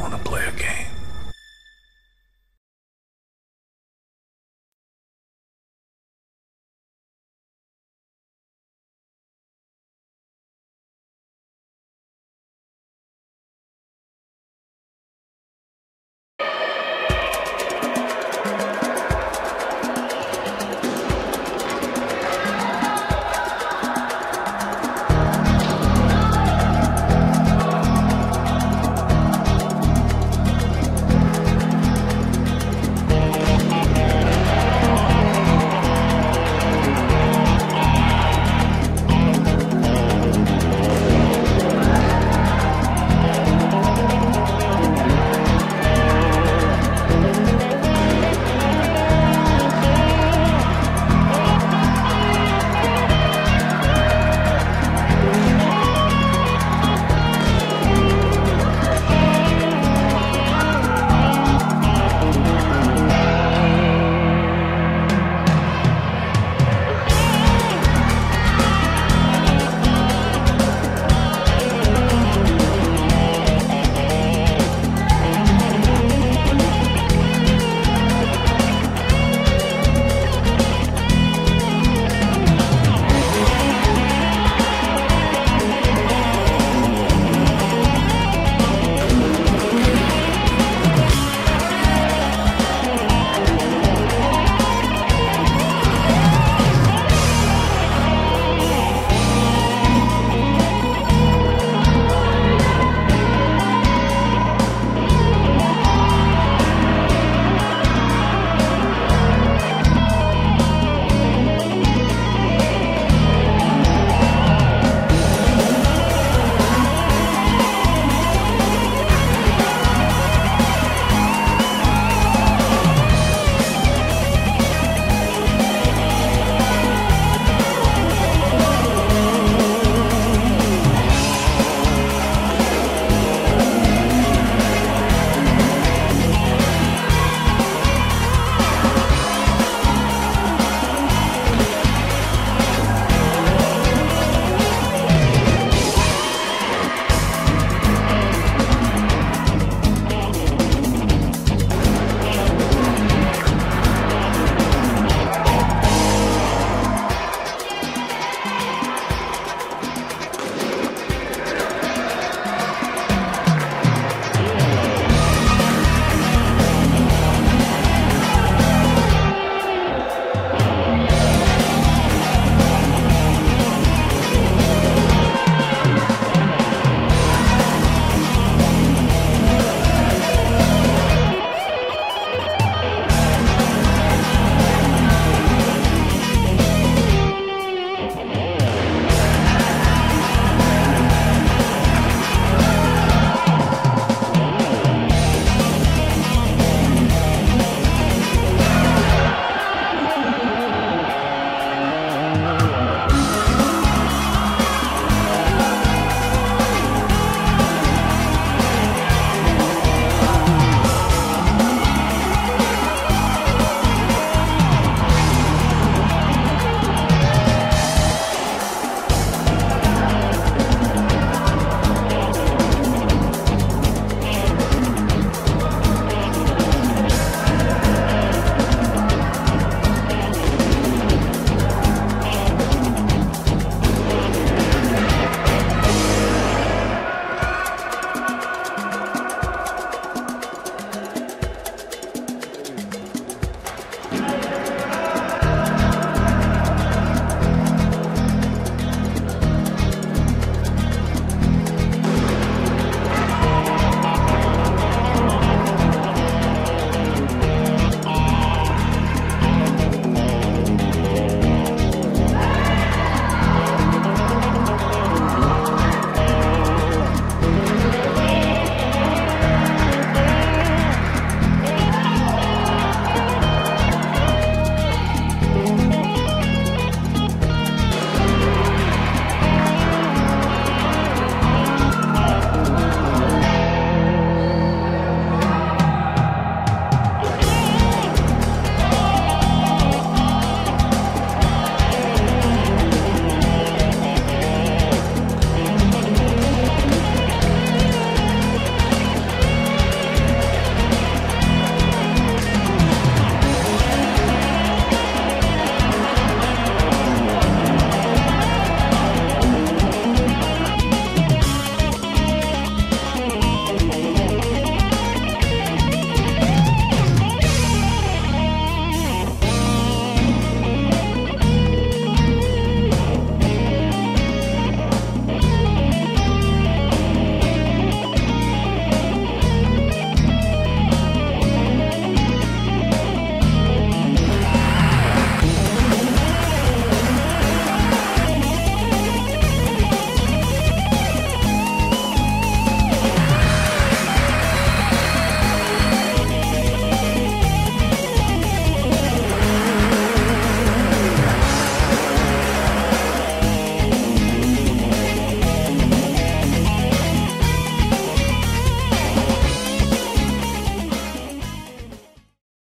want to play a game.